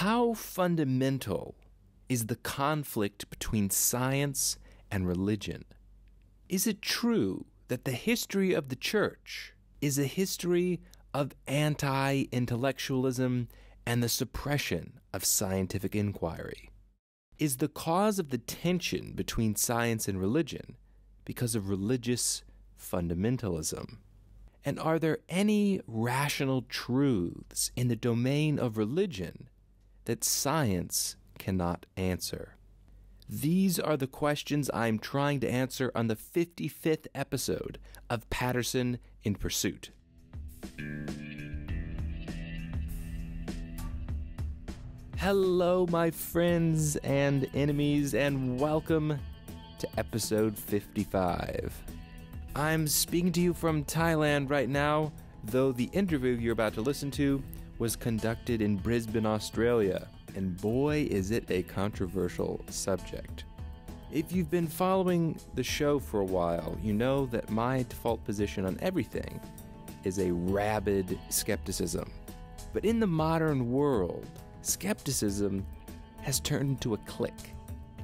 How fundamental is the conflict between science and religion? Is it true that the history of the church is a history of anti intellectualism and the suppression of scientific inquiry? Is the cause of the tension between science and religion because of religious fundamentalism? And are there any rational truths in the domain of religion that science cannot answer? These are the questions I'm trying to answer on the 55th episode of Patterson in Pursuit. Hello, my friends and enemies, and welcome to episode 55. I'm speaking to you from Thailand right now, though the interview you're about to listen to was conducted in Brisbane, Australia, and boy, is it a controversial subject. If you've been following the show for a while, you know that my default position on everything is a rabid skepticism. But in the modern world, skepticism has turned into a clique.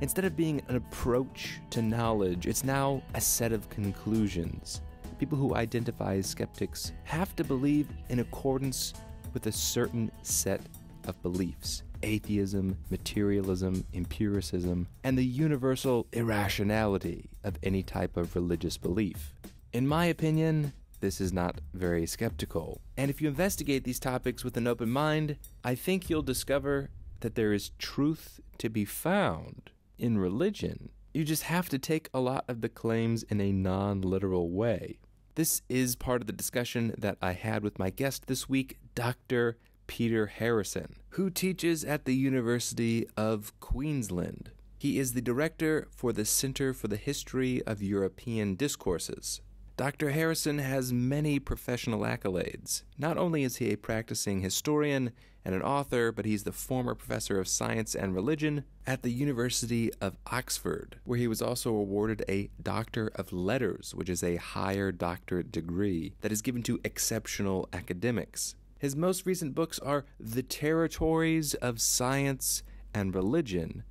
Instead of being an approach to knowledge, it's now a set of conclusions. People who identify as skeptics have to believe in accordance with a certain set of beliefs atheism, materialism, empiricism, and the universal irrationality of any type of religious belief. In my opinion, this is not very skeptical. And if you investigate these topics with an open mind, I think you'll discover that there is truth to be found in religion. You just have to take a lot of the claims in a non literal way. This is part of the discussion that I had with my guest this week, Dr. Peter Harrison, who teaches at the University of Queensland. He is the director for the Center for the History of European Discourses. Dr. Harrison has many professional accolades. Not only is he a practicing historian and an author, but he's the former professor of science and religion at the University of Oxford, where he was also awarded a Doctor of Letters, which is a higher doctorate degree that is given to exceptional academics. His most recent books are The Territories of Science and Religion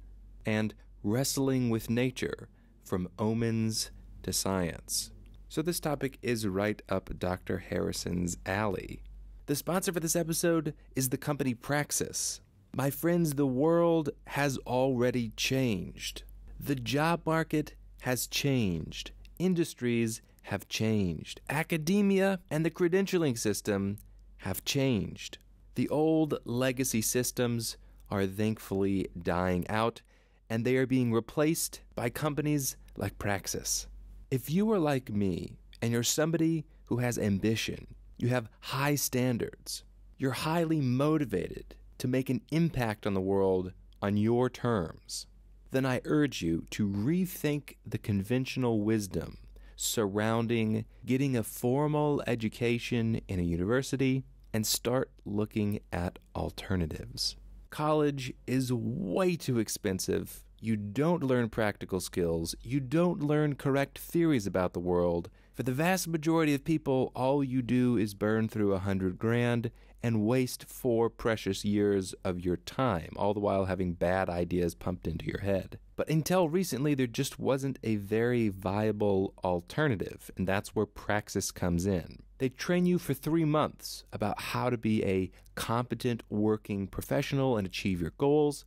and Wrestling with Nature From Omens to Science. So, this topic is right up Dr. Harrison's alley. The sponsor for this episode is the company Praxis. My friends, the world has already changed. The job market has changed. Industries have changed. Academia and the credentialing system have changed. The old legacy systems are thankfully dying out, and they are being replaced by companies like Praxis. If you are like me and you're somebody who has ambition, you have high standards, you're highly motivated to make an impact on the world on your terms, then I urge you to rethink the conventional wisdom surrounding getting a formal education in a university and start looking at alternatives. College is way too expensive. You don't learn practical skills. You don't learn correct theories about the world. For the vast majority of people, all you do is burn through a hundred grand and waste four precious years of your time, all the while having bad ideas pumped into your head. But until recently, there just wasn't a very viable alternative, and that's where Praxis comes in. They train you for three months about how to be a competent working professional and achieve your goals,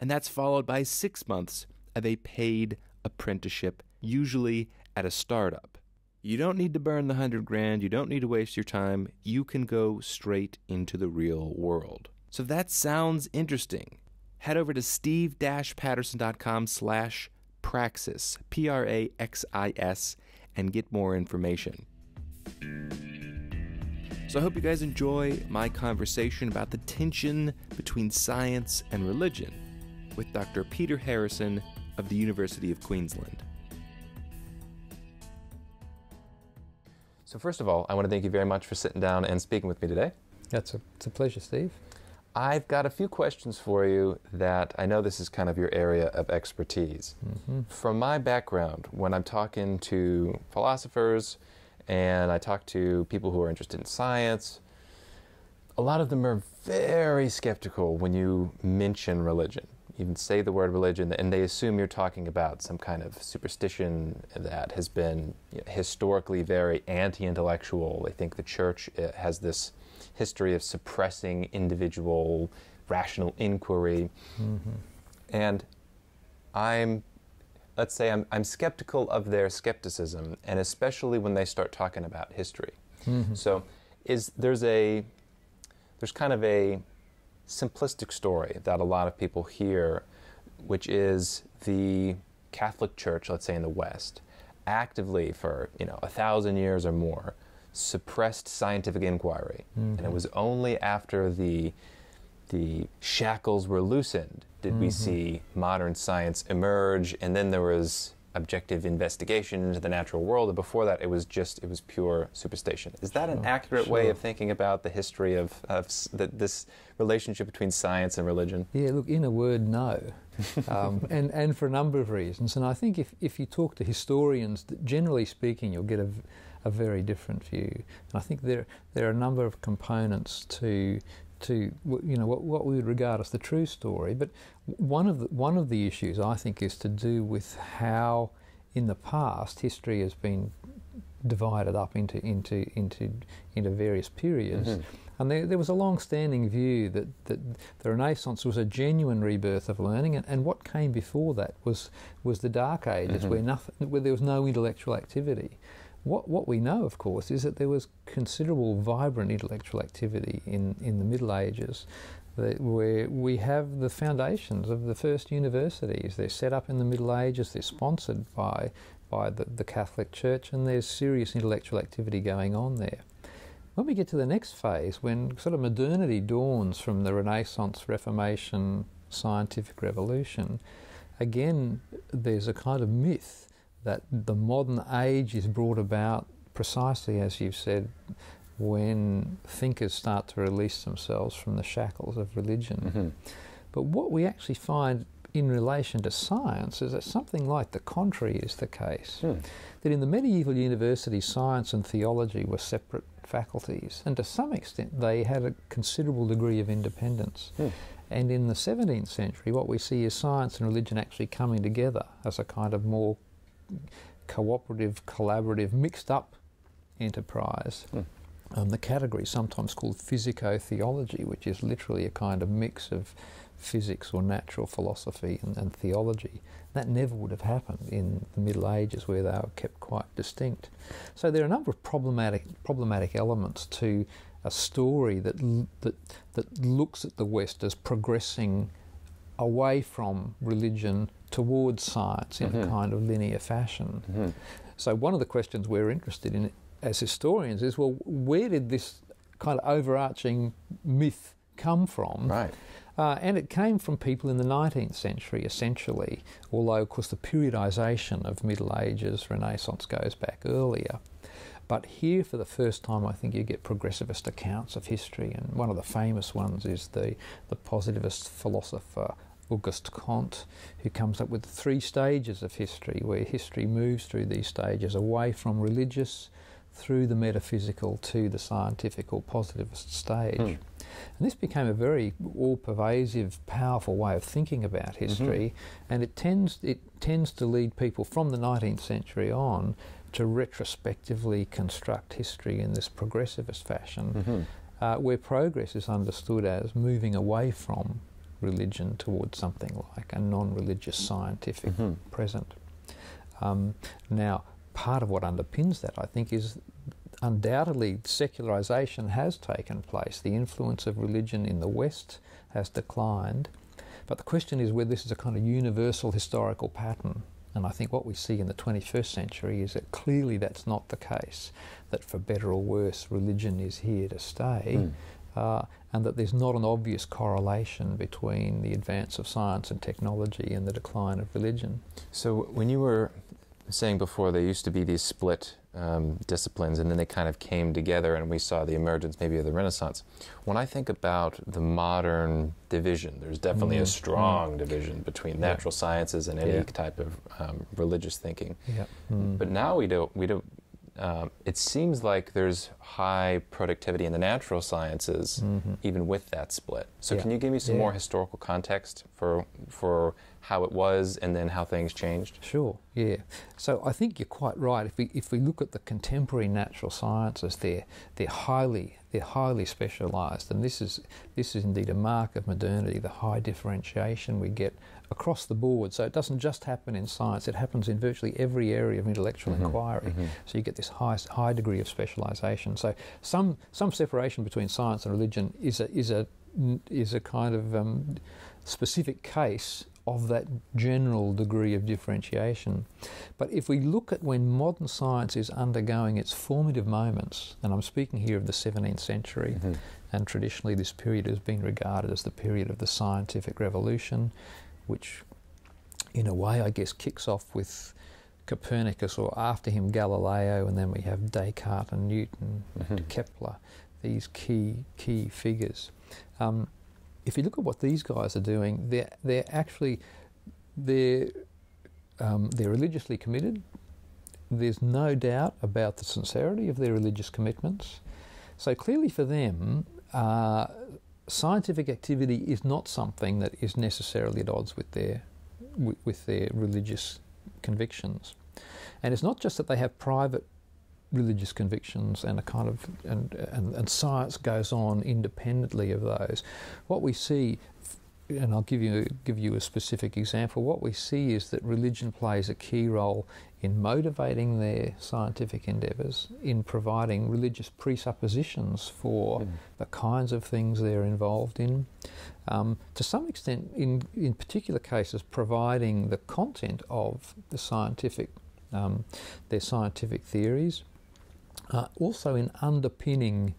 and that's followed by six months of a paid apprenticeship, usually at a startup. You don't need to burn the hundred grand, you don't need to waste your time, you can go straight into the real world. So that sounds interesting, head over to steve-patterson.com slash praxis, P-R-A-X-I-S, and get more information. So I hope you guys enjoy my conversation about the tension between science and religion with Dr. Peter Harrison of the University of Queensland. So, first of all, I want to thank you very much for sitting down and speaking with me today. That's a, it's a pleasure, Steve. I've got a few questions for you that I know this is kind of your area of expertise. Mm-hmm. From my background, when I'm talking to philosophers, and I talk to people who are interested in science. a lot of them are very skeptical when you mention religion. Even say the word religion, and they assume you're talking about some kind of superstition that has been historically very anti intellectual. They think the church uh, has this history of suppressing individual rational inquiry. Mm-hmm. And I'm, let's say, I'm, I'm skeptical of their skepticism, and especially when they start talking about history. Mm-hmm. So, is there's a there's kind of a simplistic story that a lot of people hear, which is the Catholic Church, let's say in the West, actively for you know a thousand years or more suppressed scientific inquiry, mm-hmm. and it mm-hmm. was only after the the shackles were loosened did mm-hmm. we see modern science emerge, and then there was objective investigation into the natural world. And before that, it was just it was pure superstition. Is that an accurate sure. way of thinking about the history of, of the, this relationship between science and religion? Yeah, look, in a word, no, um, and and for a number of reasons. And I think if if you talk to historians, generally speaking, you'll get a a very different view. And I think there there are a number of components to to you know what, what we would regard as the true story. But one of the one of the issues I think is to do with how in the past history has been divided up into into into into various periods. Mm-hmm. And there, there was a long-standing view that, that the Renaissance was a genuine rebirth of learning, and, and what came before that was was the Dark Ages, mm-hmm. where nothing, where there was no intellectual activity. What, what we know, of course, is that there was considerable vibrant intellectual activity in, in the Middle Ages, where we have the foundations of the first universities. They're set up in the Middle Ages, they're sponsored by, by the, the Catholic Church, and there's serious intellectual activity going on there. When we get to the next phase, when sort of modernity dawns from the Renaissance, Reformation, scientific revolution, again, there's a kind of myth that the modern age is brought about precisely as you've said when thinkers start to release themselves from the shackles of religion. Mm-hmm. But what we actually find in relation to science is that something like the contrary is the case. Mm. That in the medieval universities, science and theology were separate faculties, and to some extent they had a considerable degree of independence. Mm. And in the 17th century, what we see is science and religion actually coming together as a kind of more cooperative, collaborative, mixed up enterprise. Mm. Um, the category sometimes called physico-theology, which is literally a kind of mix of physics or natural philosophy and, and, theology. That never would have happened in the Middle Ages, where they were kept quite distinct. So there are a number of problematic problematic elements to a story that that that looks at the West as progressing away from religion towards science in mm-hmm. a kind of linear fashion. Mm-hmm. So, one of the questions we're interested in as historians is well, where did this kind of overarching myth come from? Right. Uh, and it came from people in the 19th century, essentially, although, of course, the periodisation of Middle Ages, Renaissance goes back earlier. But here, for the first time, I think you get progressivist accounts of history, and one of the famous ones is the, the positivist philosopher Auguste Comte, who comes up with three stages of history, where history moves through these stages away from religious through the metaphysical to the scientific or positivist stage. Mm. And this became a very all pervasive, powerful way of thinking about history, mm-hmm. and it tends, it tends to lead people from the 19th century on to retrospectively construct history in this progressivist fashion, mm-hmm. uh, where progress is understood as moving away from religion towards something like a non religious scientific mm-hmm. present. Um, now, part of what underpins that, I think, is undoubtedly secularization has taken place. The influence of religion in the West has declined. But the question is whether this is a kind of universal historical pattern. And I think what we see in the 21st century is that clearly that's not the case, that for better or worse, religion is here to stay. Mm uh, and that there's not an obvious correlation between the advance of science and technology and the decline of religion. So, when you were saying before, there used to be these split um, disciplines, and then they kind of came together, and we saw the emergence maybe of the Renaissance. When I think about the modern division, there's definitely mm. a strong mm. division between natural yeah. sciences and any yeah. type of um, religious thinking. Yeah. Mm. But now we don't we don't um, it seems like there's high productivity in the natural sciences, Mhm. even with that split. So, Yeah. can you give me some Yeah. more historical context for for how it was and then how things changed? Sure, yeah. So I think you're quite right. If we if we look at the contemporary natural sciences, they're they're highly they're highly specialised, and this is this is indeed a mark of modernity. The high differentiation we get across the board. So it doesn't just happen in science; it happens in virtually every area of intellectual Mhm, inquiry. mhm. So you get this high high degree of specialisation. So some some separation between science and religion is a is a is a kind of um, specific case of that general degree of differentiation. But if we look at when modern science is undergoing its formative moments, and I'm speaking here of the 17th century, Mhm. and traditionally this period has been regarded as the period of the scientific revolution, which in a way I guess kicks off with Copernicus or after him Galileo, and then we have Descartes and Newton, Mhm. Kepler, these key key figures. Um, if you look at what these guys are doing, they're they're actually they're um, they're religiously committed. There's no doubt about the sincerity of their religious commitments. So clearly, for them, uh, scientific activity is not something that is necessarily at odds with their with, with their religious convictions. And it's not just that they have private religious convictions and a kind of and, and, and science goes on independently of those. What we see, and I'll give you give you a specific example. What we see is that religion plays a key role in motivating their scientific endeavours, in providing religious presuppositions for Mm. the kinds of things they're involved in. Um, to some extent, in in particular cases, providing the content of the scientific um, their scientific theories. Uh, also, in underpinning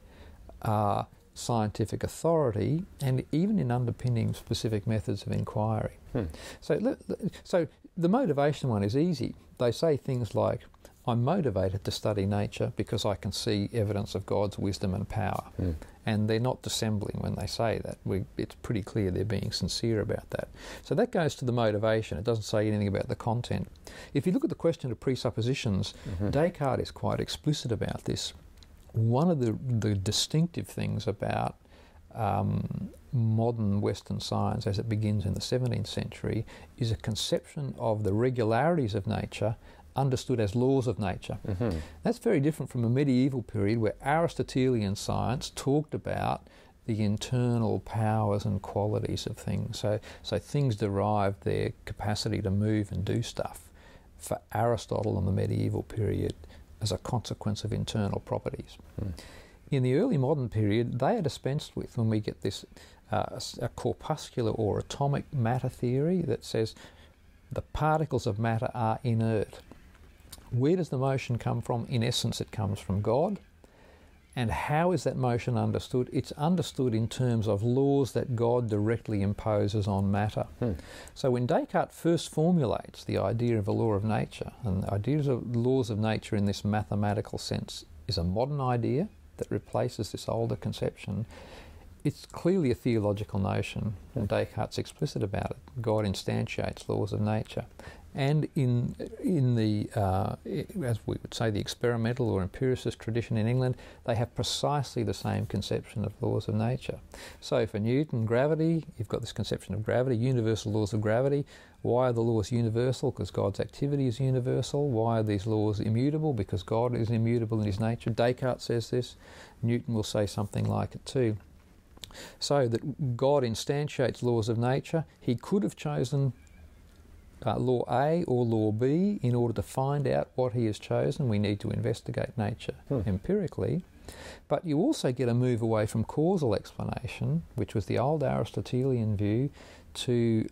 uh, scientific authority, and even in underpinning specific methods of inquiry. Hmm. So, so the motivation one is easy. They say things like, "I'm motivated to study nature because I can see evidence of God's wisdom and power," Mm. and they're not dissembling when they say that. We, it's pretty clear they're being sincere about that. So that goes to the motivation. It doesn't say anything about the content. If you look at the question of presuppositions, Mhm. Descartes is quite explicit about this. One of the, the distinctive things about um, modern Western science as it begins in the 17th century is a conception of the regularities of nature understood as laws of nature. Mhm. That's very different from a medieval period where Aristotelian science talked about the internal powers and qualities of things. So, so things derived their capacity to move and do stuff for Aristotle in the medieval period as a consequence of internal properties. Mm. In the early modern period, they are dispensed with when we get this uh, a corpuscular or atomic matter theory that says the particles of matter are inert. Where does the motion come from? In essence, it comes from God. And how is that motion understood? It's understood in terms of laws that God directly imposes on matter. Hmm. So when Descartes first formulates the idea of a law of nature, and the ideas of laws of nature in this mathematical sense is a modern idea that replaces this older conception, it's clearly a theological notion, and Descartes is explicit about it. God instantiates laws of nature. And in, in the, uh, as we would say, the experimental or empiricist tradition in England, they have precisely the same conception of laws of nature. So for Newton, gravity, you've got this conception of gravity, universal laws of gravity. Why are the laws universal? Because God's activity is universal. Why are these laws immutable? Because God is immutable in his nature. Descartes says this. Newton will say something like it too. So that God instantiates laws of nature. He could have chosen uh, law A or law B in order to find out what he has chosen. We need to investigate nature Hmm. empirically. But you also get a move away from causal explanation, which was the old Aristotelian view, to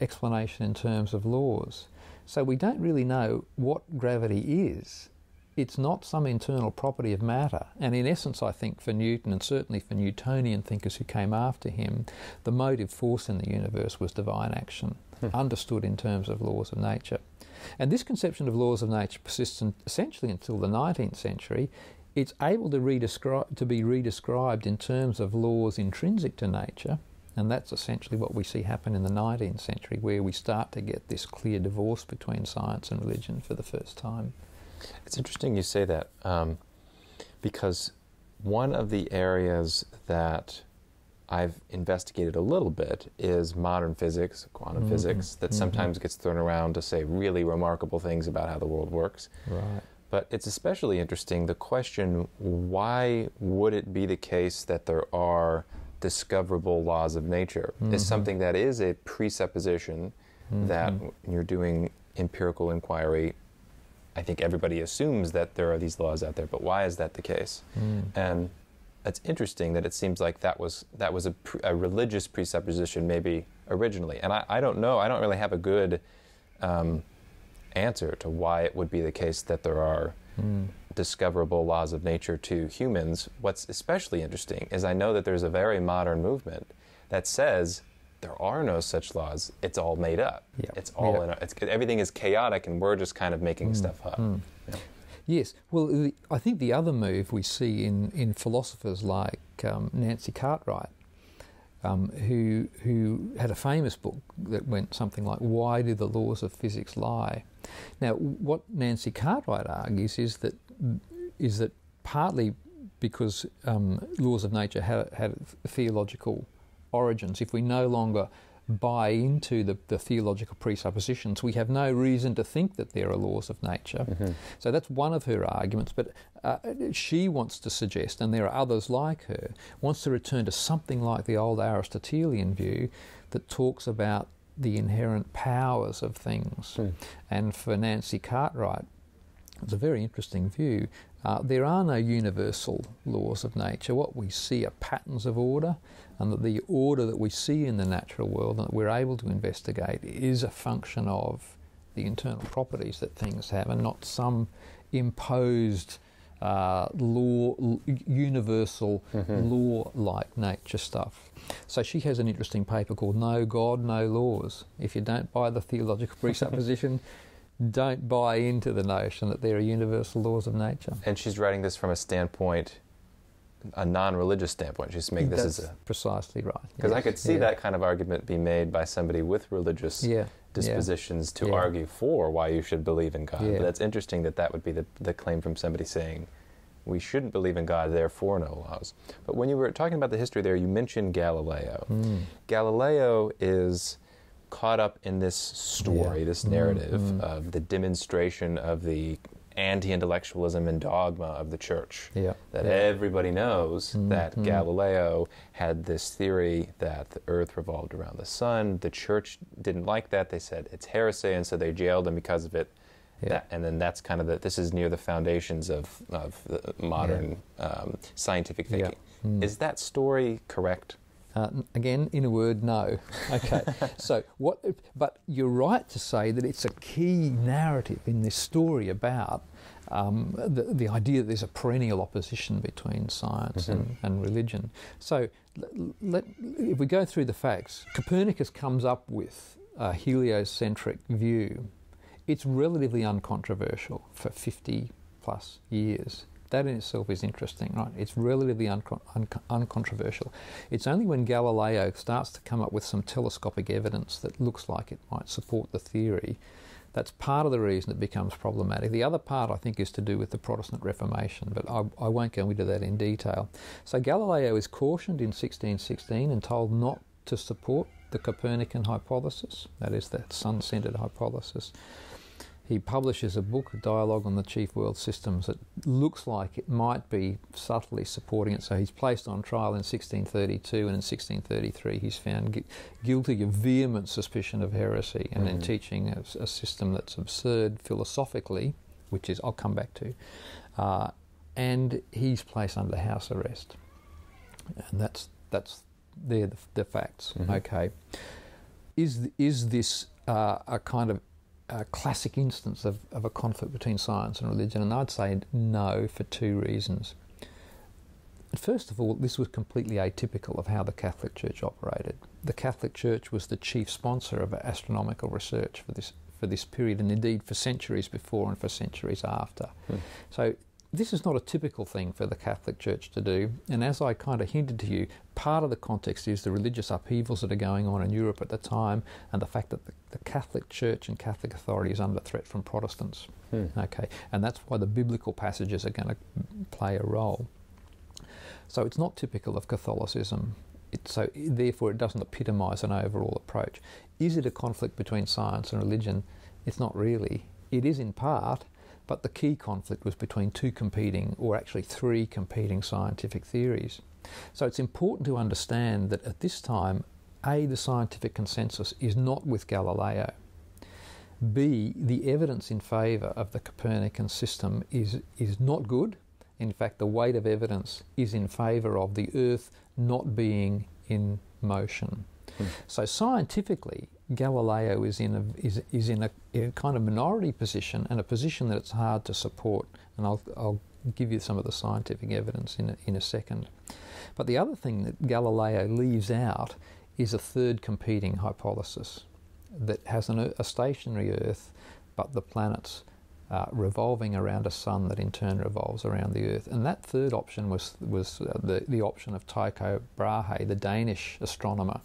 explanation in terms of laws. So we don't really know what gravity is. It's not some internal property of matter. And in essence, I think for Newton and certainly for Newtonian thinkers who came after him, the motive force in the universe was divine action. Understood in terms of laws of nature. And this conception of laws of nature persists in, essentially until the 19th century. It's able to, redescri- to be redescribed in terms of laws intrinsic to nature, and that's essentially what we see happen in the 19th century, where we start to get this clear divorce between science and religion for the first time. It's interesting you say that um, because one of the areas that I've investigated a little bit is modern physics, quantum Mhm. physics, that Mhm. sometimes gets thrown around to say really remarkable things about how the world works. Right. But it's especially interesting the question why would it be the case that there are discoverable laws of nature Mhm. is something that is a presupposition that Mhm. when you're doing empirical inquiry, I think everybody assumes that there are these laws out there, but why is that the case? Mm. And it's interesting that it seems like that was that was a, pre- a religious presupposition maybe originally, and I, I don't know. I don't really have a good um, answer to why it would be the case that there are Mm. discoverable laws of nature to humans. What's especially interesting is I know that there's a very modern movement that says there are no such laws. It's all made up. Yeah. It's all in. A, it's, everything is chaotic, and we're just kind of making Mm. stuff up. Mm. Yes. Well, the, I think the other move we see in, in philosophers like um, Nancy Cartwright, um, who who had a famous book that went something like "Why do the laws of physics lie?" Now, what Nancy Cartwright argues is that is that partly because um, laws of nature have, have theological origins. If we no longer buy into the, the theological presuppositions, we have no reason to think that there are laws of nature. Mhm. So that's one of her arguments. But uh, she wants to suggest, and there are others like her, wants to return to something like the old Aristotelian view that talks about the inherent powers of things. Hmm. And for Nancy Cartwright, it's a very interesting view. Uh, there are no universal laws of nature. What we see are patterns of order, and that the order that we see in the natural world and that we're able to investigate is a function of the internal properties that things have, and not some imposed uh, law, universal Mhm. law-like nature stuff. So she has an interesting paper called "No God, No Laws." If you don't buy the theological presupposition, don't buy into the notion that there are universal laws of nature. And she's writing this from a standpoint, a non-religious standpoint. She's making this That's as a precisely right. because I could see Yeah. that kind of argument be made by somebody with religious Yeah. dispositions to argue for why you should believe in God. But that's interesting that that would be the, the claim from somebody saying we shouldn't believe in God, therefore no laws. But when you were talking about the history there, you mentioned Galileo. Mm. Galileo is caught up in this story, this Mm, narrative mm. of the demonstration of the anti-intellectualism and dogma of the church Yeah. that yeah. everybody knows Mm, that mm. Galileo had this theory that the earth revolved around the sun. The church didn't like that. They said it's heresy, and so they jailed him because of it. Yeah. That, and then that's kind of the, this is near the foundations of, of the modern um, scientific Yeah. thinking. Mm. Is that story correct? Uh, again, in a word, no. Okay. so what? But you're right to say that it's a key narrative in this story about um, the, the idea that there's a perennial opposition between science Mhm. and, and religion. So let, let, if we go through the facts, Copernicus comes up with a heliocentric view. It's relatively uncontroversial for 50 plus years. That in itself is interesting, right? It's relatively uncon- unco- uncontroversial. It's only when Galileo starts to come up with some telescopic evidence that looks like it might support the theory that's part of the reason it becomes problematic. The other part, I think, is to do with the Protestant Reformation, but I, I won't go into that in detail. So Galileo is cautioned in 1616 and told not to support the Copernican hypothesis, that is, the sun centered hypothesis. He publishes a book, a dialogue on the chief world systems, that looks like it might be subtly supporting it. So he's placed on trial in 1632, and in 1633 he's found gu- guilty of vehement suspicion of heresy and in Mhm. teaching a, a system that's absurd philosophically, which is I'll come back to. Uh, and he's placed under house arrest, and that's that's they're the, the facts. Mhm. Okay, is is this uh, a kind of a classic instance of, of a conflict between science and religion? And I'd say no for two reasons. First of all, this was completely atypical of how the Catholic Church operated. The Catholic Church was the chief sponsor of astronomical research for this for this period, and indeed for centuries before and for centuries after. Hmm. So this is not a typical thing for the Catholic Church to do. And as I kind of hinted to you, part of the context is the religious upheavals that are going on in Europe at the time and the fact that the, the Catholic Church and Catholic authority is under threat from Protestants. Hmm. Okay, and that's why the biblical passages are going to play a role. So it's not typical of Catholicism. It, so therefore, it doesn't epitomise an overall approach. Is it a conflict between science and religion? It's not really. It is in part, but the key conflict was between two competing, or actually three competing scientific theories. So it's important to understand that at this time, A, the scientific consensus is not with Galileo. B, the evidence in favour of the Copernican system is, is not good. In fact, the weight of evidence is in favour of the Earth not being in motion. Hmm. So scientifically, Galileo is in a is, is in a, in kind of minority position and a position that it's hard to support. And I'll I'll give you some of the scientific evidence in a, in a second. But the other thing that Galileo leaves out is a third competing hypothesis that has an, a stationary Earth, but the planets uh, revolving around a sun that in turn revolves around the Earth. And that third option was was uh, the the option of Tycho Brahe, the Danish astronomer.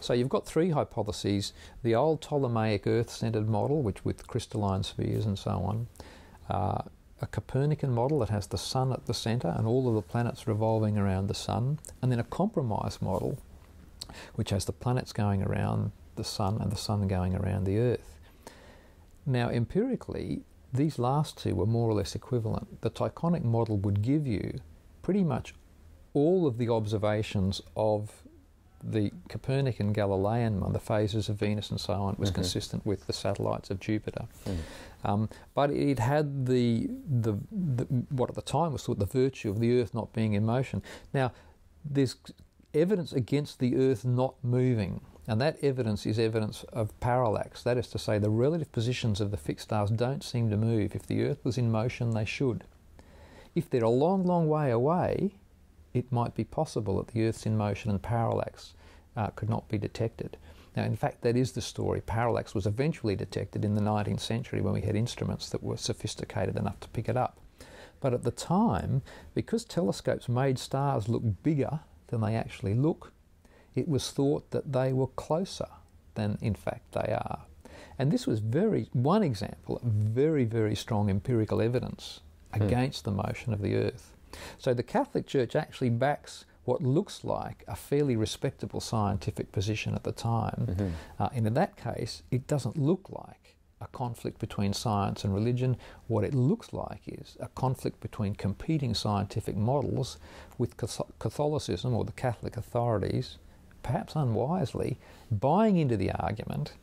So you've got three hypotheses: the old Ptolemaic Earth-centered model, which with crystalline spheres and so on. Uh, a Copernican model that has the sun at the center and all of the planets revolving around the sun, and then a compromise model, which has the planets going around the sun and the sun going around the earth. Now, empirically, these last two were more or less equivalent. The Tychonic model would give you pretty much all of the observations of the Copernican Galilean one, the phases of Venus and so on, was Mhm. consistent with the satellites of Jupiter. Mm. Um, but it had the, the, the what at the time was thought the virtue of the Earth not being in motion. Now, there's evidence against the Earth not moving, and that evidence is evidence of parallax. That is to say, the relative positions of the fixed stars don't seem to move. If the Earth was in motion, they should. If they're a long, long way away, it might be possible that the Earth's in motion and parallax uh, could not be detected. Now, in fact, that is the story. Parallax was eventually detected in the 19th century when we had instruments that were sophisticated enough to pick it up. But at the time, because telescopes made stars look bigger than they actually look, it was thought that they were closer than in fact they are. And this was very one example of very, very strong empirical evidence Hmm. against the motion of the Earth. So the Catholic Church actually backs what looks like a fairly respectable scientific position at the time. Mhm. Uh, and in that case, it doesn't look like a conflict between science and religion. What it looks like is a conflict between competing scientific models with Catholicism or the Catholic authorities, perhaps unwisely, buying into the argument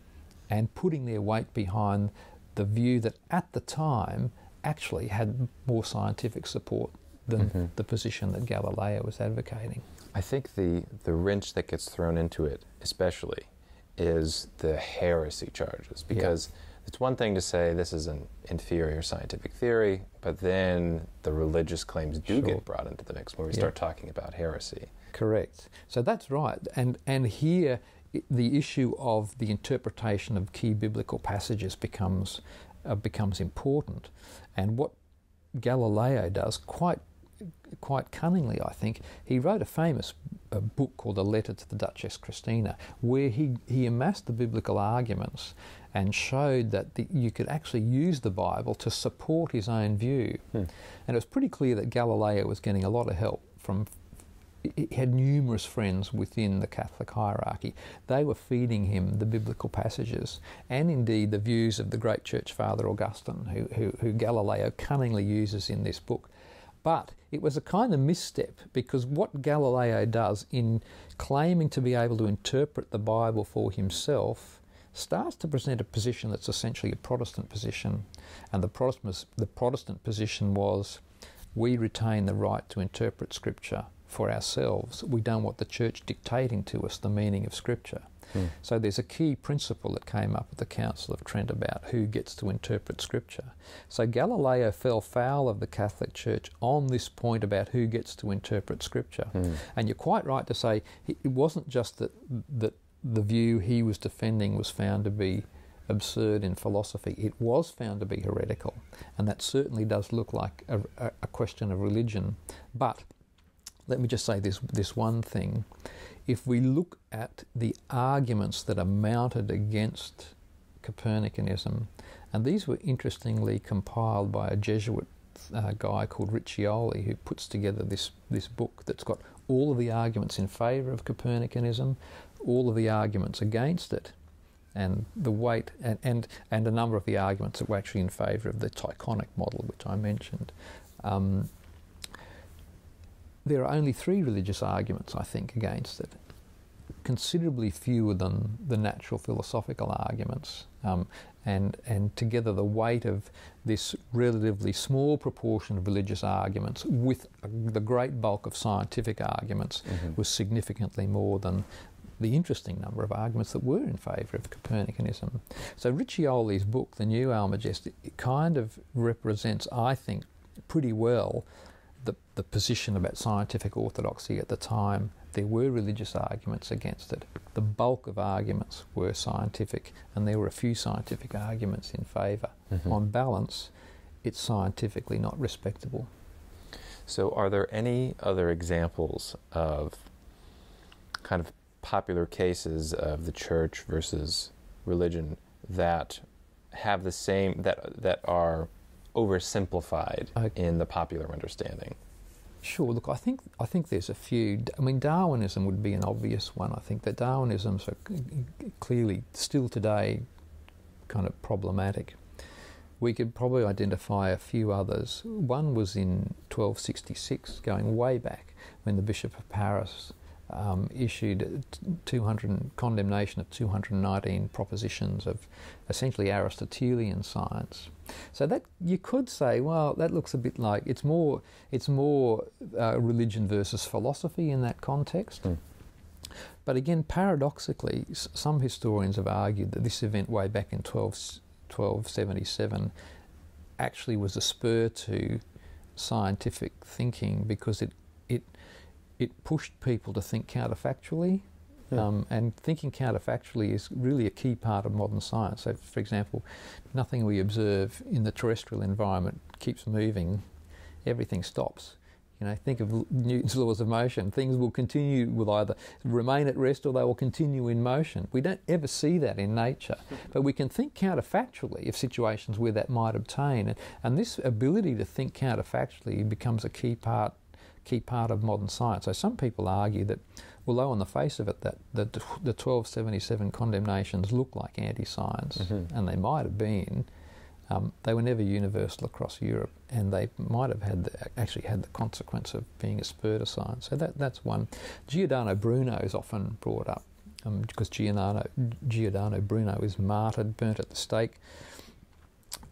and putting their weight behind the view that at the time actually had more scientific support than Mhm. the position that Galileo was advocating. I think the, the wrench that gets thrown into it, especially, is the heresy charges. Because it's one thing to say this is an inferior scientific theory, but then the religious claims do Sure. get brought into the mix when we Yeah. start talking about heresy. Correct. So that's right. And and here the issue of the interpretation of key biblical passages becomes uh, becomes important. And what Galileo does quite quite cunningly, I think, he wrote a famous uh, book called A Letter to the Duchess Christina, where he, he amassed the biblical arguments and showed that the, you could actually use the Bible to support his own view. Hmm. And it was pretty clear that Galileo was getting a lot of help from he had numerous friends within the Catholic hierarchy. They were feeding him the biblical passages and indeed the views of the great church father Augustine, who, who, who Galileo cunningly uses in this book. But it was a kind of misstep because what Galileo does in claiming to be able to interpret the Bible for himself starts to present a position that's essentially a Protestant position. And the Protestant, the Protestant position was we retain the right to interpret Scripture for ourselves. We don't want the church dictating to us the meaning of Scripture. Hmm. So there's a key principle that came up at the Council of Trent about who gets to interpret Scripture. So Galileo fell foul of the Catholic Church on this point about who gets to interpret Scripture. Hmm. And you're quite right to say it wasn't just that that the view he was defending was found to be absurd in philosophy. It was found to be heretical, and that certainly does look like a, a, a question of religion. But let me just say this, this one thing. If we look at the arguments that are mounted against Copernicanism, and these were interestingly compiled by a Jesuit uh, guy called Riccioli who puts together this, this book that's got all of the arguments in favour of Copernicanism, all of the arguments against it, and the weight and, and, and a number of the arguments that were actually in favour of the Tychonic model, which I mentioned. Um, there are only three religious arguments, I think, against it. Considerably fewer than the natural philosophical arguments, um, and and together the weight of this relatively small proportion of religious arguments with the great bulk of scientific arguments mm-hmm. was significantly more than the interesting number of arguments that were in favour of Copernicanism. So Riccioli's book, The New Almagest, it kind of represents, I think, pretty well the, the position about scientific orthodoxy at the time. There were religious arguments against it. The bulk of arguments were scientific, and there were a few scientific arguments in favor mm-hmm. On balance, it's scientifically not respectable. So, are there any other examples of kind of popular cases of the church versus religion that have the same that that are oversimplified okay. in the popular understanding? Sure. Look, I think I think there's a few. I mean, Darwinism would be an obvious one. I think that Darwinism's are clearly still today kind of problematic. We could probably identify a few others. One was in 1266, going way back, when the Bishop of Paris um, issued 200 condemnation of 219 propositions of essentially Aristotelian science. So that you could say, well, that looks a bit like it's more it's more uh, religion versus philosophy in that context. Mm. But again, paradoxically, some historians have argued that this event way back in 12, 1277 actually was a spur to scientific thinking because it it it pushed people to think counterfactually. Yeah. Um, and thinking counterfactually is really a key part of modern science. So, for example, nothing we observe in the terrestrial environment keeps moving, everything stops. You know, think of Newton's laws of motion. Things will continue, will either remain at rest or they will continue in motion. We don't ever see that in nature, but we can think counterfactually of situations where that might obtain. And, and this ability to think counterfactually becomes a key part key part of modern science. So some people argue that, although on the face of it, that, that the 1277 condemnations look like anti-science, mm-hmm. and they might have been, um, they were never universal across Europe, and they might have had the, actually had the consequence of being a spur to science. So that, that's one. Giordano Bruno is often brought up um, because Giordano, Giordano Bruno is martyred, burnt at the stake.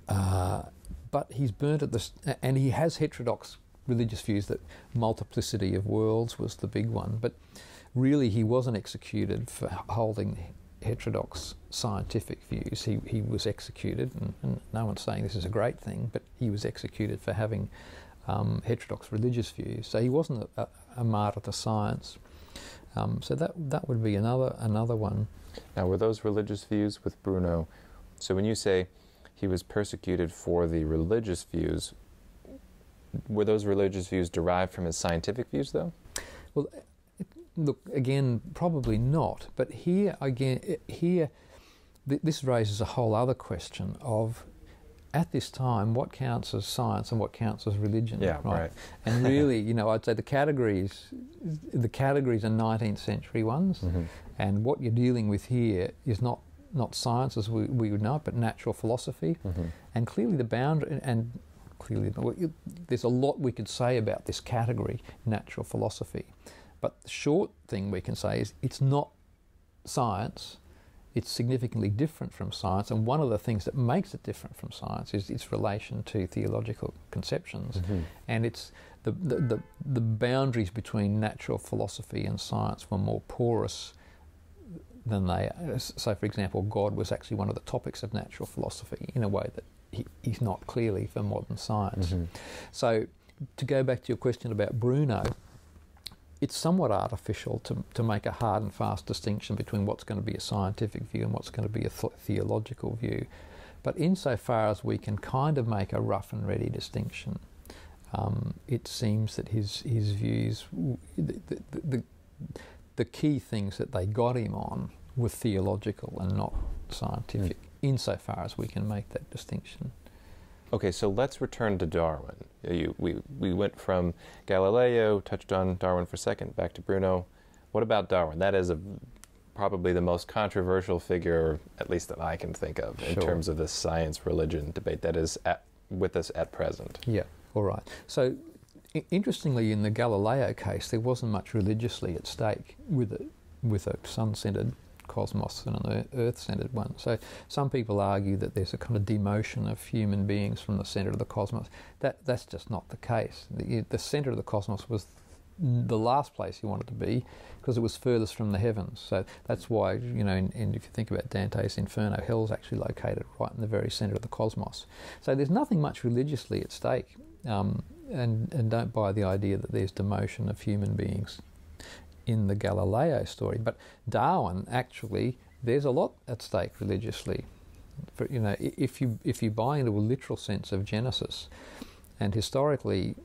Uh, but he's burnt at the, and he has heterodox religious views that multiplicity of worlds was the big one, but really he wasn't executed for holding heterodox scientific views. He, he was executed, and, and no one's saying this is a great thing, but he was executed for having um, heterodox religious views. So he wasn't a, a martyr to science. Um, so that that would be another another one. Now, were those religious views with Bruno? So when you say he was persecuted for the religious views, were those religious views derived from his scientific views, though? Well, look again, probably not. But here again, here, th- this raises a whole other question of. At this time, what counts as science and what counts as religion? Yeah, right. right. and really, you know, I'd say the categories, the categories are 19th century ones, mm-hmm. and what you're dealing with here is not not science as we, we would know it, but natural philosophy. Mm-hmm. And clearly the boundary, and clearly. There's a lot we could say about this category, natural philosophy. But the short thing we can say is it's not science, it's significantly different from science. And one of the things that makes it different from science is its relation to theological conceptions. Mm-hmm. And it's the, the, the, the boundaries between natural philosophy and science were more porous than they. Are. So, for example, God was actually one of the topics of natural philosophy in a way that he, he's not clearly for modern science. Mm-hmm. So, to go back to your question about Bruno, it's somewhat artificial to, to make a hard and fast distinction between what's going to be a scientific view and what's going to be a th- theological view. But insofar as we can kind of make a rough and ready distinction, um, it seems that his, his views, the, the, the, the, key things that they got him on were theological and not scientific, mm. Insofar as we can make that distinction. Okay, so let's return to Darwin. Uh, you, we, we went from Galileo, touched on Darwin for a second, back to Bruno. What about Darwin? That is a, probably the most controversial figure, at least that I can think of, in terms of this science religion debate that is at, with us at present. Yeah, all right. So, interestingly, in the Galileo case, there wasn't much religiously at stake with a, with a sun centered cosmos and an earth-centered one. So some people argue that there's a kind of demotion of human beings from the center of the cosmos. That that's just not the case. The, the center of the cosmos was the last place you wanted to be because it was furthest from the heavens. So that's why, you know, and, and, if you think about Dante's Inferno, hell's actually located right in the very center of the cosmos. So there's nothing much religiously at stake. Um, and, and don't buy the idea that there's demotion of human beings in the Galileo story. But Darwin, actually, there's a lot at stake religiously. For, you know, if you if you buy into a literal sense of Genesis, and historically,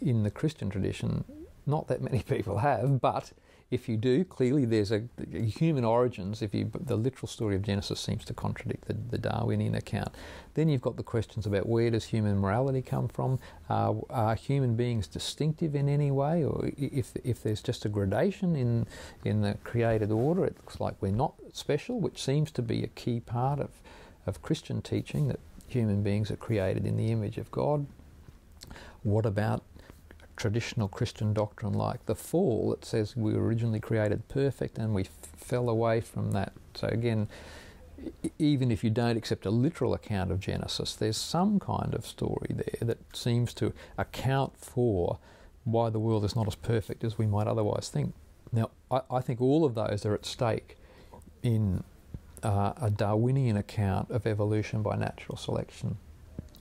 in the Christian tradition, not that many people have, but if you do, clearly there's a, human origins. If you, the literal story of Genesis seems to contradict the, the, Darwinian account. Then you've got the questions about where does human morality come from? Uh, are human beings distinctive in any way, or if if there's just a gradation in in the created order, it looks like we're not special, which seems to be a key part of of Christian teaching that human beings are created in the image of God. What about traditional Christian doctrine like the fall that says we were originally created perfect and we fell away from that. So, again, even if you don't accept a literal account of Genesis, there's some kind of story there that seems to account for why the world is not as perfect as we might otherwise think. Now, I, I think all of those are at stake in uh, a Darwinian account of evolution by natural selection.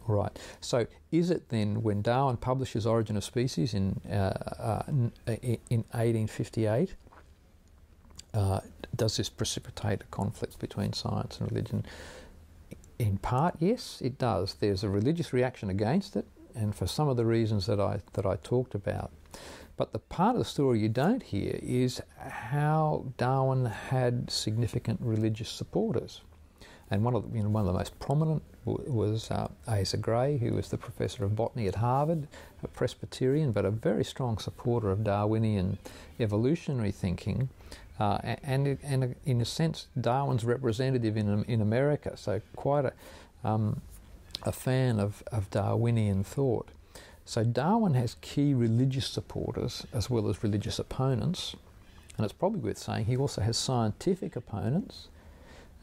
Right. So, is it then when Darwin publishes *Origin of Species* in uh, uh, in 1858? Uh, does this precipitate a conflict between science and religion? In part, yes, it does. There's a religious reaction against it, and for some of the reasons that I that I talked about. But the part of the story you don't hear is how Darwin had significant religious supporters. And one of the, you know, one of the most prominent was uh, Asa Gray, who was the professor of botany at Harvard, a Presbyterian, but a very strong supporter of Darwinian evolutionary thinking. Uh, and, and in a sense, Darwin's representative in, in America, so quite a, um, a fan of, of Darwinian thought. So Darwin has key religious supporters as well as religious opponents, and it's probably worth saying he also has scientific opponents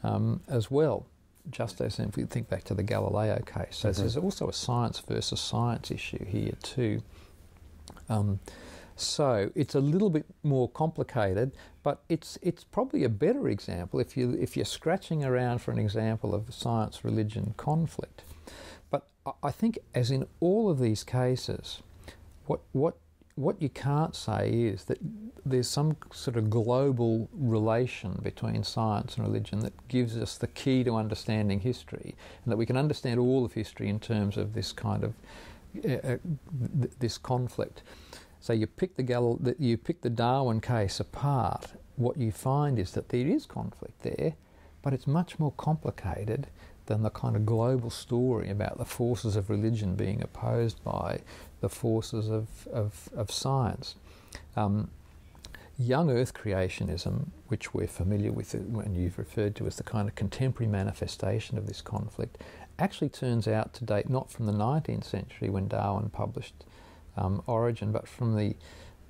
um, as well just as if we think back to the Galileo case. So mm-hmm. there's also a science versus science issue here too. Um, so it's a little bit more complicated, but it's it's probably a better example if you if you're scratching around for an example of science religion conflict. But I think, as in all of these cases, what what what you can't say is that there's some sort of global relation between science and religion that gives us the key to understanding history, and that we can understand all of history in terms of this kind of uh, uh th- this conflict. So you pick the Gal- you pick the Darwin case apart. What you find is that there is conflict there, but it's much more complicated than the kind of global story about the forces of religion being opposed by the forces of, of, of science. Um, young Earth creationism, which we're familiar with and you've referred to as the kind of contemporary manifestation of this conflict, actually turns out to date not from the 19th century when Darwin published um, Origin, but from the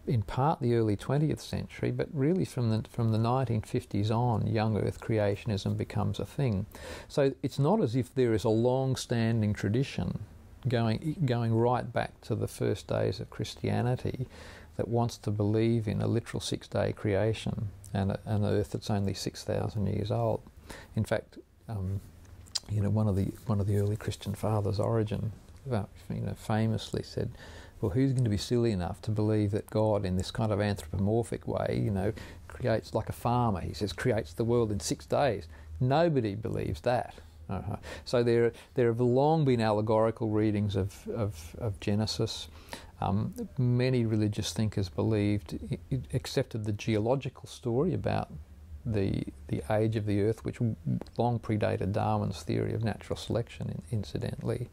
in part the early 20th century, but really from the, from the 1950s on, young Earth creationism becomes a thing. So it's not as if there is a long standing tradition going, going right back to the first days of Christianity that wants to believe in a literal six day creation and an Earth that's only 6,000 years old. In fact, um, you know, one of the one of the early Christian fathers, Origen, you know, famously said, well, who's going to be silly enough to believe that God, in this kind of anthropomorphic way, you know, creates like a farmer? He says creates the world in six days. Nobody believes that. Uh-huh. So there, there have long been allegorical readings of, of, of Genesis. Um, many religious thinkers believed, accepted the geological story about the the age of the Earth, which long predated Darwin's theory of natural selection, incidentally.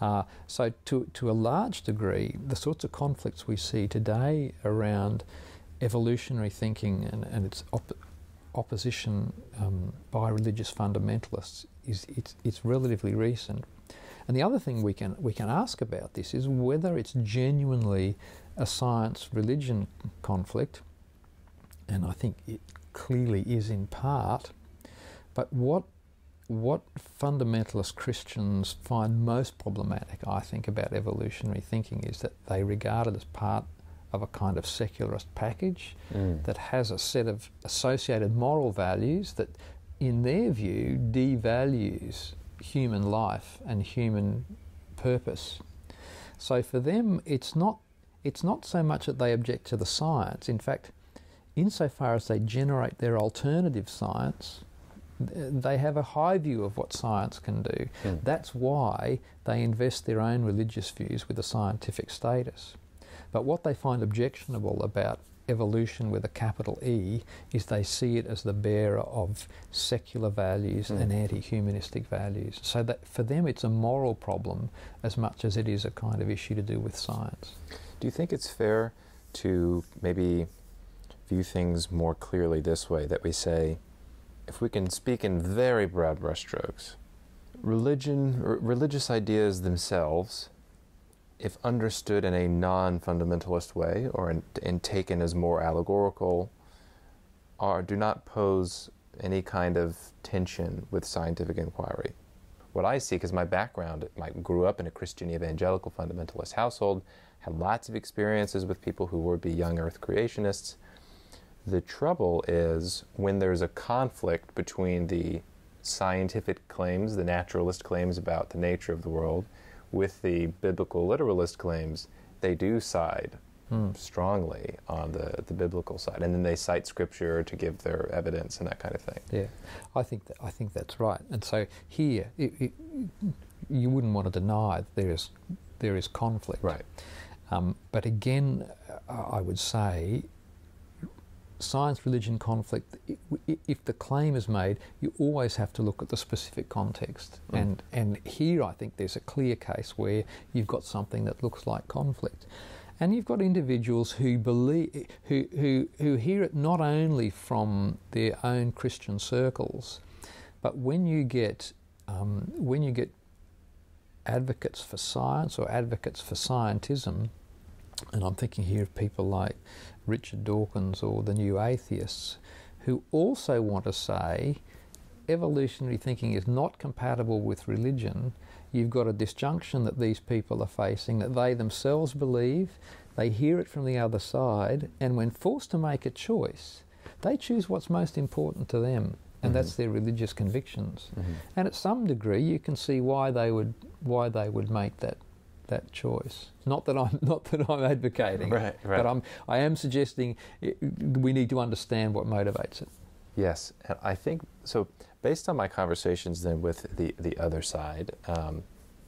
Uh, so, to to a large degree, the sorts of conflicts we see today around evolutionary thinking and, and its op- opposition um, by religious fundamentalists is it's, it's relatively recent. And the other thing we can we can ask about this is whether it's genuinely a science religion conflict, and I think it clearly is in part. But what what fundamentalist Christians find most problematic, I think, about evolutionary thinking is that they regard it as part of a kind of secularist package mm. that has a set of associated moral values that, in their view, devalues human life and human purpose. So for them, it's not it's not so much that they object to the science. In fact, insofar as they generate their alternative science, they have a high view of what science can do. Mm. That's why they invest their own religious views with a scientific status. But what they find objectionable about evolution with a capital E is they see it as the bearer of secular values mm. and anti-humanistic values. So that for them it's a moral problem as much as it is a kind of issue to do with science. Do you think it's fair to maybe view things more clearly this way that we say if we can speak in very broad brushstrokes, religion, r- religious ideas themselves, if understood in a non fundamentalist way or in, in taken as more allegorical, are, do not pose any kind of tension with scientific inquiry. What I see, because my background, I grew up in a Christian evangelical fundamentalist household, had lots of experiences with people who would be young earth creationists, the trouble is when there's a conflict between the scientific claims, the naturalist claims about the nature of the world, with the biblical literalist claims, they do side mm. strongly on the, the biblical side, and then they cite scripture to give their evidence and that kind of thing. Yeah, I think that, I think that's right. And so here, it, it, you wouldn't want to deny that there is there is conflict, right? Um, but again, I would say science religion conflict, if the claim is made, you always have to look at the specific context. Mm. And, and here I think there's a clear case where you've got something that looks like conflict. And you've got individuals who believe, who, who, who hear it not only from their own Christian circles, but when you get, um, when you get advocates for science or advocates for scientism, and I'm thinking here of people like Richard Dawkins or the New Atheists, who also want to say evolutionary thinking is not compatible with religion. You've got a disjunction that these people are facing that they themselves believe, they hear it from the other side, and when forced to make a choice, they choose what's most important to them, and mm-hmm. that's their religious convictions. Mm-hmm. And at some degree, you can see why they would why they would make that that choice. Not that I'm not that I'm advocating, right, right. but I'm I am suggesting it, we need to understand what motivates it. Yes, and I think so. Based on my conversations then with the the other side, um,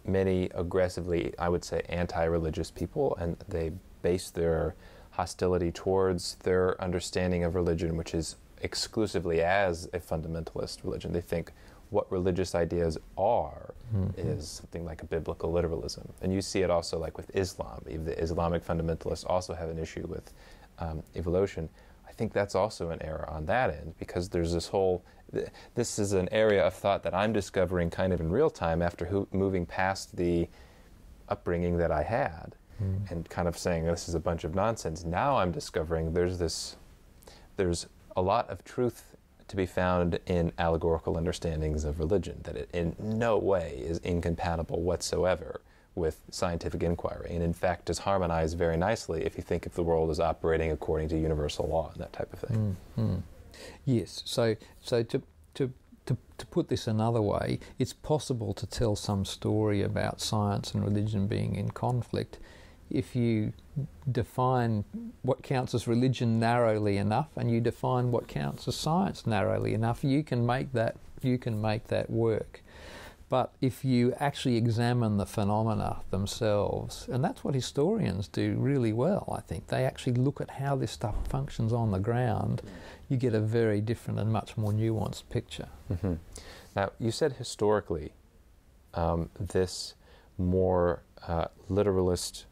many aggressively, I would say, anti-religious people, and they base their hostility towards their understanding of religion, which is exclusively as a fundamentalist religion. They think what religious ideas are mm-hmm. is something like a biblical literalism. And you see it also like with Islam. The Islamic fundamentalists also have an issue with um, evolution. I think that's also an error on that end because there's this whole. Th- this is an area of thought that I'm discovering kind of in real time after ho- moving past the upbringing that I had mm. and kind of saying this is a bunch of nonsense. Now I'm discovering there's this. There's a lot of truth to be found in allegorical understandings of religion, that it in no way is incompatible whatsoever with scientific inquiry, and in fact does harmonize very nicely if you think of the world as operating according to universal law and that type of thing. Mm-hmm. Yes, so, so to, to, to, to put this another way, it's possible to tell some story about science and religion being in conflict if you define what counts as religion narrowly enough and you define what counts as science narrowly enough, you can make that you can make that work. But if you actually examine the phenomena themselves, and that's what historians do really well, I think, they actually look at how this stuff functions on the ground, you get a very different and much more nuanced picture. Mm-hmm. Now, you said historically um, this more uh, literalist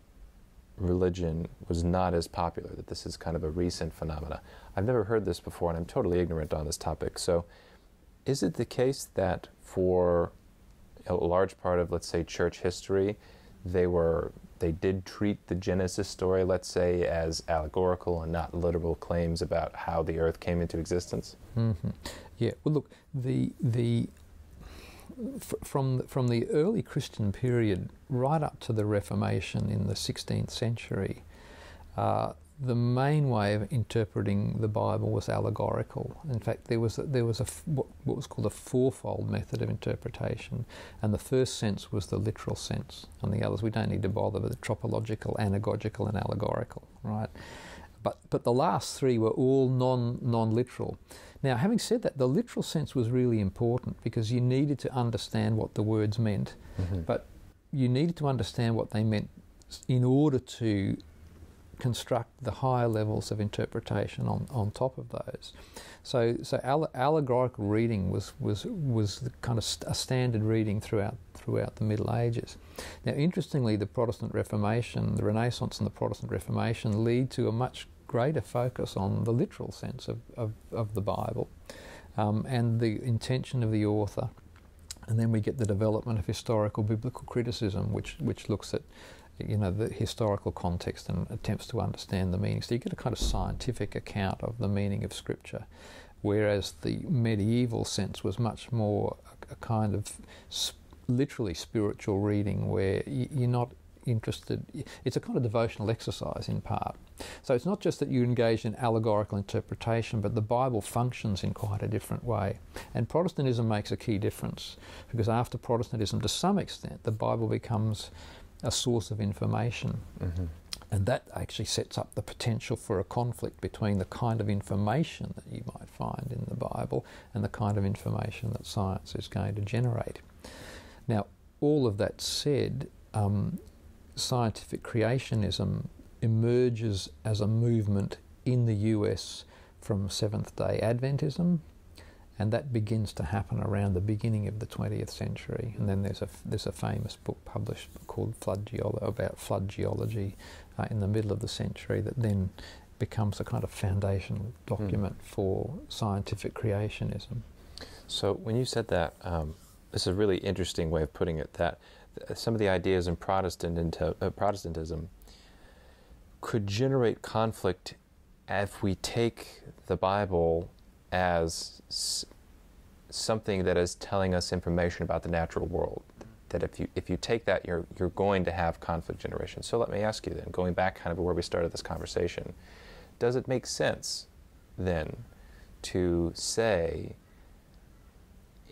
religion was not as popular, that this is kind of a recent phenomena. I've never heard this before, and I'm totally ignorant on this topic. So, is it the case that for a large part of, let's say, church history, they were they did treat the Genesis story, let's say, as allegorical and not literal claims about how the earth came into existence? Mm-hmm. Yeah. Well, look, the the from from the early Christian period right up to the Reformation in the 16th century, uh, the main way of interpreting the Bible was allegorical. In fact, there was a, there was a what, what was called a fourfold method of interpretation, and the first sense was the literal sense, and the others we don't need to bother with the tropological, anagogical, and allegorical, right? But but the last three were all non non literal. Now, having said that, the literal sense was really important because you needed to understand what the words meant, mm-hmm. but you needed to understand what they meant in order to construct the higher levels of interpretation on, on top of those. So, so allegorical reading was, was, was the kind of st- a standard reading throughout, throughout the Middle Ages. Now, interestingly, the Protestant Reformation, the Renaissance and the Protestant Reformation lead to a much greater focus on the literal sense of, of, of the Bible um, and the intention of the author. And then we get the development of historical biblical criticism, which, which looks at you know, the historical context and attempts to understand the meaning. So you get a kind of scientific account of the meaning of Scripture, whereas the medieval sense was much more a, a kind of sp- literally spiritual reading where you're not interested. It's a kind of devotional exercise in part. So it's not just that you engage in allegorical interpretation, but the Bible functions in quite a different way. And Protestantism makes a key difference because after Protestantism, to some extent, the Bible becomes a source of information. Mm-hmm. And that actually sets up the potential for a conflict between the kind of information that you might find in the Bible and the kind of information that science is going to generate. Now, all of that said, um, scientific creationism emerges as a movement in the US from Seventh day Adventism, and that begins to happen around the beginning of the 20th century. And then there's a, there's a famous book published called Flood Geolo- about flood geology uh, in the middle of the century that then becomes a kind of foundational document mm. for scientific creationism. So when you said that, um, it's a really interesting way of putting it. That some of the ideas in Protestant uh, Protestantism could generate conflict if we take the Bible as s- something that is telling us information about the natural world. That if you if you take that, you're you're going to have conflict generation. So let me ask you then, going back kind of where we started this conversation, does it make sense then to say,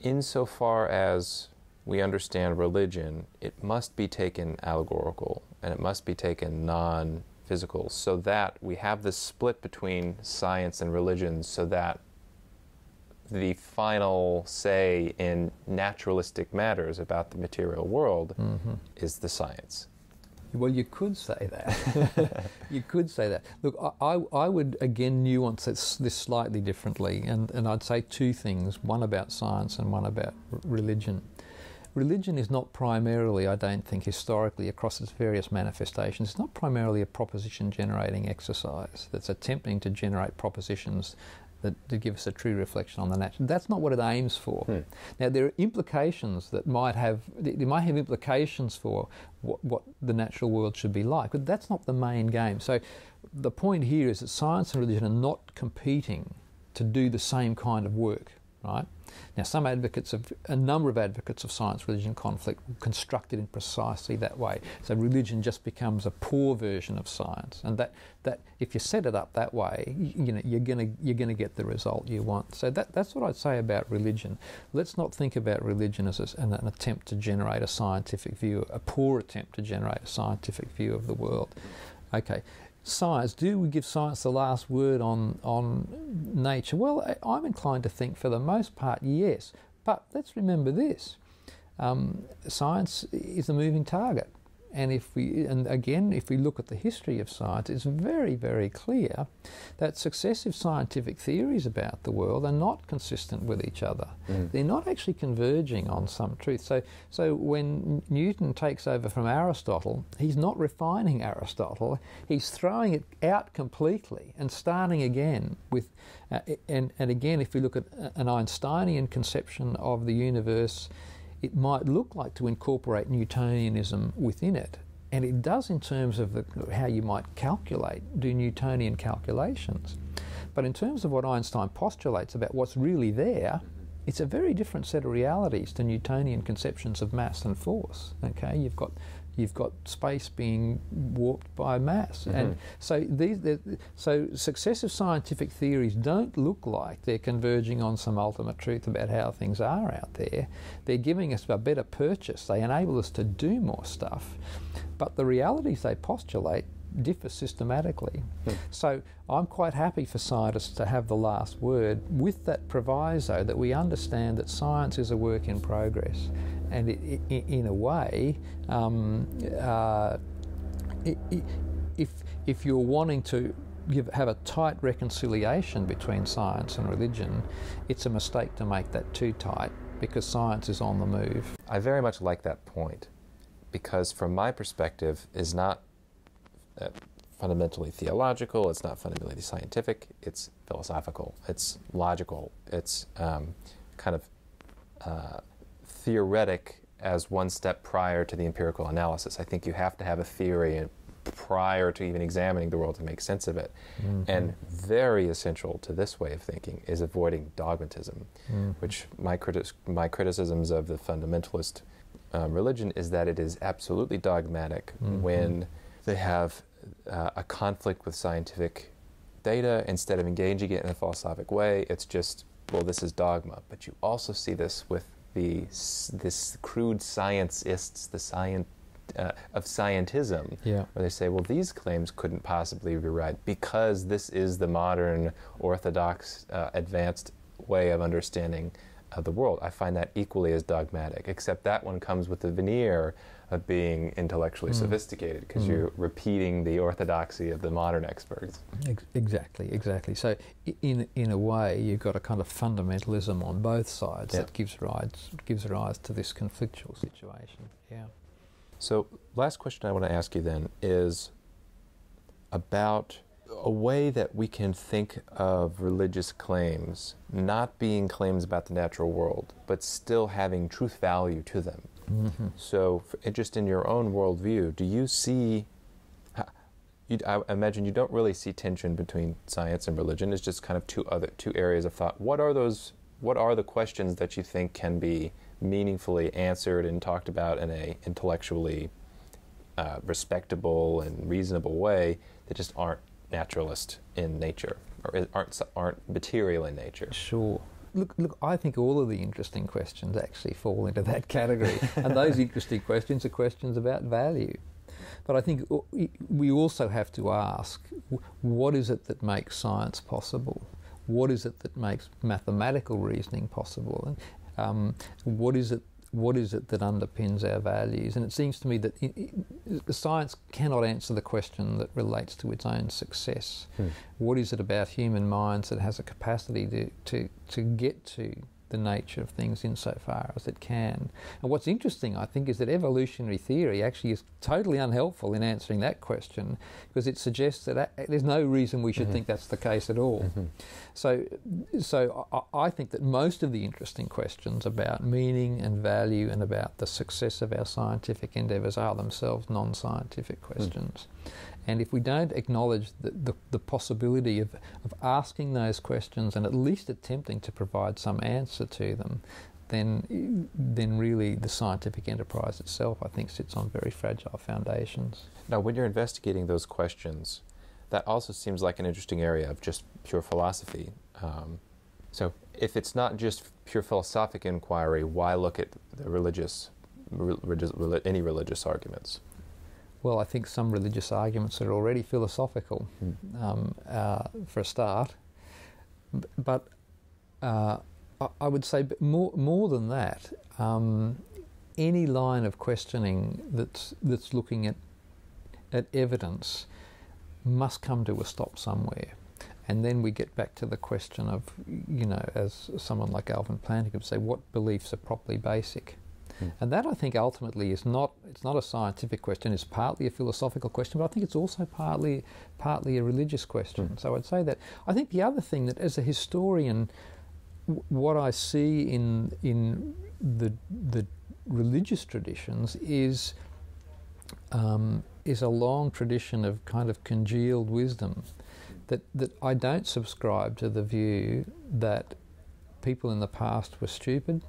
insofar as we understand religion, it must be taken allegorical and it must be taken non physical so that we have this split between science and religion so that the final say in naturalistic matters about the material world mm-hmm. is the science. Well, you could say that. you could say that. Look, I, I would again nuance this, this slightly differently, and, and I'd say two things one about science and one about r- religion religion is not primarily, I don't think, historically across its various manifestations, it's not primarily a proposition generating exercise that's attempting to generate propositions that, that give us a true reflection on the natural. That's not what it aims for. Hmm. Now, there are implications that might have, they might have implications for what, what the natural world should be like, but that's not the main game. So the point here is that science and religion are not competing to do the same kind of work right? Now, some advocates of a number of advocates of science-religion conflict will construct it in precisely that way. So religion just becomes a poor version of science, and that, that if you set it up that way, you, know you're going to you're to get the result you want. So that that's what I'd say about religion. Let's not think about religion as a, an, an attempt to generate a scientific view, a poor attempt to generate a scientific view of the world. Okay, science, do we give science the last word on, on nature? Well, I'm inclined to think for the most part, yes. But let's remember this um, science is a moving target. And if we, and again, if we look at the history of science, it's very, very clear that successive scientific theories about the world are not consistent with each other. Mm. They're not actually converging on some truth. So, so when Newton takes over from Aristotle, he's not refining Aristotle. He's throwing it out completely and starting again with, uh, and and again, if we look at an Einsteinian conception of the universe it might look like to incorporate Newtonianism within it. And it does in terms of the, how you might calculate, do Newtonian calculations. But in terms of what Einstein postulates about what's really there, it's a very different set of realities to Newtonian conceptions of mass and force. Okay, you've got you've got space being warped by mass. Mm-hmm. And so these, so successive scientific theories don't look like they're converging on some ultimate truth about how things are out there. They're giving us a better purchase. They enable us to do more stuff. But the realities they postulate differ systematically. Mm. So I'm quite happy for scientists to have the last word with that proviso that we understand that science is a work in progress and it, it, in a way, um, uh, if if you're wanting to give, have a tight reconciliation between science and religion, it's a mistake to make that too tight because science is on the move. I very much like that point because, from my perspective, is not uh, fundamentally theological. It's not fundamentally scientific. It's philosophical. It's logical. It's um, kind of uh, theoretic as one step prior to the empirical analysis. I think you have to have a theory prior to even examining the world to make sense of it. Mm-hmm. And very essential to this way of thinking is avoiding dogmatism, mm-hmm. which my, criti- my criticisms of the fundamentalist um, religion is that it is absolutely dogmatic mm-hmm. when they have uh, a conflict with scientific data. Instead of engaging it in a philosophic way, it's just, well, this is dogma. But you also see this with the this crude sciencists, the science uh, of scientism, yeah. where they say, well, these claims couldn't possibly be right because this is the modern, orthodox, uh, advanced way of understanding of the world. I find that equally as dogmatic, except that one comes with the veneer of being intellectually mm. sophisticated because mm. you're repeating the orthodoxy of the modern experts. Exactly, exactly. So, in in a way, you've got a kind of fundamentalism on both sides yep. that gives rise gives rise to this conflictual situation. Yeah. So, last question I want to ask you then is about a way that we can think of religious claims not being claims about the natural world, but still having truth value to them. Mm-hmm. So, just in your own worldview, do you see? You, I imagine you don't really see tension between science and religion. It's just kind of two other two areas of thought. What are those? What are the questions that you think can be meaningfully answered and talked about in a intellectually uh, respectable and reasonable way that just aren't naturalist in nature or aren't aren't material in nature? Sure. Look, look, I think all of the interesting questions actually fall into that category. and those interesting questions are questions about value. But I think we also have to ask what is it that makes science possible? What is it that makes mathematical reasoning possible? Um, what is it what is it that underpins our values? And it seems to me that it, it, science cannot answer the question that relates to its own success. Hmm. What is it about human minds that has a capacity to, to, to get to the nature of things insofar as it can. And what's interesting, I think, is that evolutionary theory actually is totally unhelpful in answering that question because it suggests that there's no reason we should mm-hmm. think that's the case at all. Mm-hmm. So, so I, I think that most of the interesting questions about meaning and value and about the success of our scientific endeavours are themselves non-scientific mm. questions. Mm. And if we don't acknowledge the, the, the, possibility of, of asking those questions and at least attempting to provide some answer to them, then, then really the scientific enterprise itself, I think, sits on very fragile foundations. Now, when you're investigating those questions, that also seems like an interesting area of just pure philosophy. Um, so, if it's not just pure philosophic inquiry, why look at the religious, religious any religious arguments? Well, I think some religious arguments are already philosophical, mm. um, uh, for a start. But uh, I would say more more than that. Um, any line of questioning that's that's looking at at evidence must come to a stop somewhere. And then we get back to the question of, you know, as someone like Alvin Plantinga would say, what beliefs are properly basic? Hmm. And that I think ultimately is not it's not a scientific question, it's partly a philosophical question, but I think it's also partly partly a religious question. Hmm. So I'd say that I think the other thing that as a historian what I see in in the the religious traditions is um, is a long tradition of kind of congealed wisdom. That that I don't subscribe to the view that people in the past were stupid,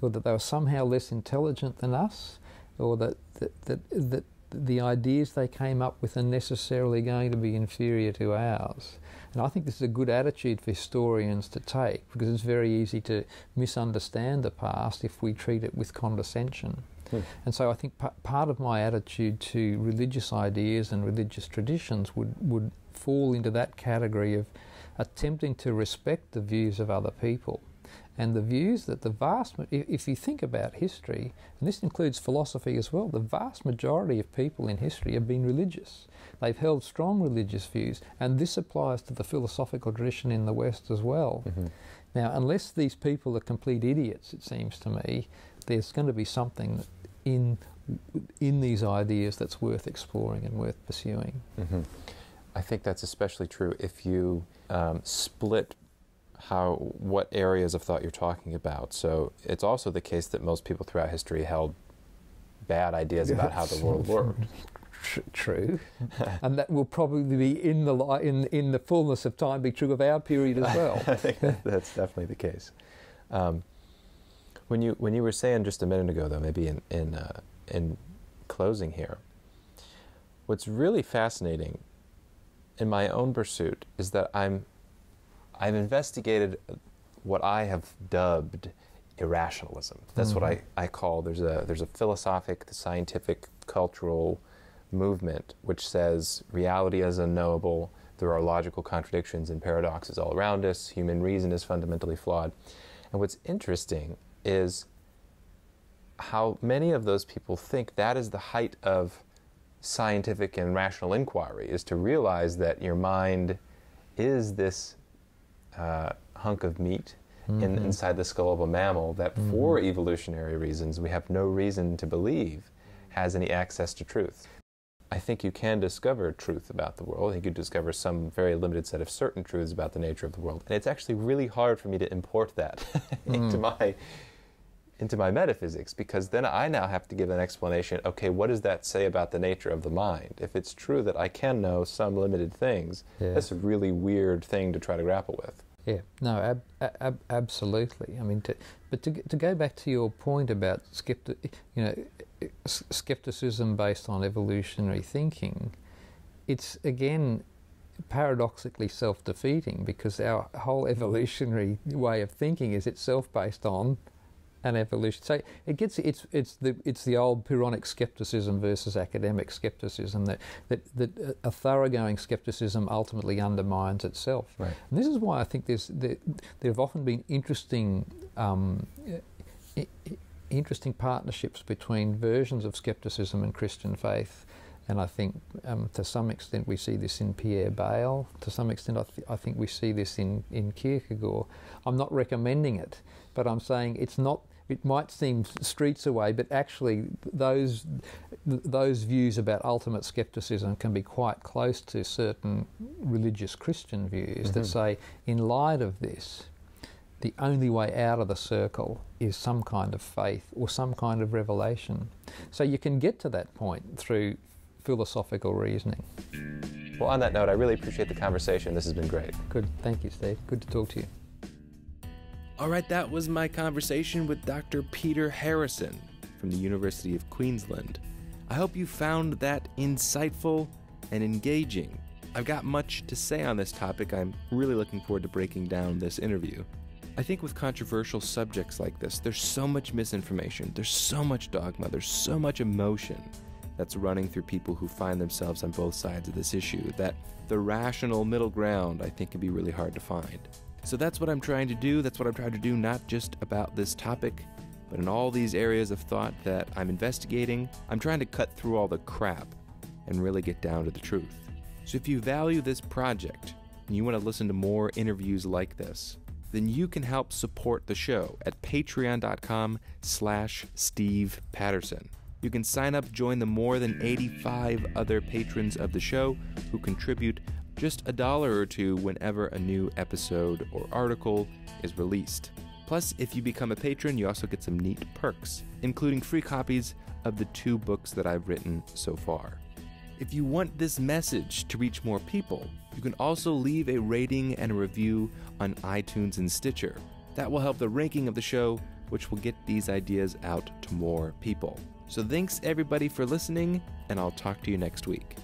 or that they were somehow less intelligent than us, or that that that, that the ideas they came up with are necessarily going to be inferior to ours. And I think this is a good attitude for historians to take because it's very easy to misunderstand the past if we treat it with condescension. Hmm. And so I think p- part of my attitude to religious ideas and religious traditions would, would fall into that category of attempting to respect the views of other people and the views that the vast, if you think about history, and this includes philosophy as well, the vast majority of people in history have been religious. They've held strong religious views, and this applies to the philosophical tradition in the West as well. Mm-hmm. Now, unless these people are complete idiots, it seems to me, there's going to be something in in these ideas that's worth exploring and worth pursuing. Mm-hmm. I think that's especially true if you um, split how what areas of thought you're talking about. So it's also the case that most people throughout history held bad ideas about how the world worked. True, and that will probably be in the in in the fullness of time be true of our period as well. I think that's definitely the case. Um, when you when you were saying just a minute ago, though, maybe in in uh, in closing here, what's really fascinating in my own pursuit is that I'm I've investigated what I have dubbed irrationalism. That's mm-hmm. what I, I call there's a there's a philosophic, scientific, cultural movement which says reality is unknowable, there are logical contradictions and paradoxes all around us, human reason is fundamentally flawed. And what's interesting is how many of those people think that is the height of scientific and rational inquiry is to realize that your mind is this uh, hunk of meat mm-hmm. in, inside the skull of a mammal that, mm-hmm. for evolutionary reasons, we have no reason to believe has any access to truth. I think you can discover truth about the world. I think you discover some very limited set of certain truths about the nature of the world. And it's actually really hard for me to import that into mm. my into my metaphysics because then I now have to give an explanation. Okay, what does that say about the nature of the mind? If it's true that I can know some limited things, yeah. that's a really weird thing to try to grapple with. Yeah, no, ab- ab- absolutely. I mean, to, but to, to go back to your point about skepti- you know, skepticism based on evolutionary thinking, it's again paradoxically self-defeating because our whole evolutionary way of thinking is itself based on an evolution. So it gets it's it's the it's the old Pyrrhonic skepticism versus academic skepticism that that, that a thoroughgoing skepticism ultimately undermines itself. Right. And this is why I think there's there, there have often been interesting. Um, interesting partnerships between versions of skepticism and Christian faith. And I think um, to some extent we see this in Pierre Bayle. To some extent, I, th- I, think we see this in, in Kierkegaard. I'm not recommending it, but I'm saying it's not it might seem streets away, but actually those those views about ultimate skepticism can be quite close to certain religious Christian views mm-hmm. that say, in light of this, the only way out of the circle is some kind of faith or some kind of revelation. So you can get to that point through philosophical reasoning. Well, on that note, I really appreciate the conversation. This has been great. Good. Thank you, Steve. Good to talk to you. All right, that was my conversation with Dr. Peter Harrison from the University of Queensland. I hope you found that insightful and engaging. I've got much to say on this topic. I'm really looking forward to breaking down this interview. I think with controversial subjects like this, there's so much misinformation, there's so much dogma, there's so much emotion that's running through people who find themselves on both sides of this issue that the rational middle ground, I think, can be really hard to find. So that's what I'm trying to do. That's what I'm trying to do, not just about this topic, but in all these areas of thought that I'm investigating. I'm trying to cut through all the crap and really get down to the truth. So if you value this project and you want to listen to more interviews like this, then you can help support the show at patreon.com slash steve patterson you can sign up join the more than 85 other patrons of the show who contribute just a dollar or two whenever a new episode or article is released plus if you become a patron you also get some neat perks including free copies of the two books that i've written so far if you want this message to reach more people, you can also leave a rating and a review on iTunes and Stitcher. That will help the ranking of the show, which will get these ideas out to more people. So thanks everybody for listening, and I'll talk to you next week.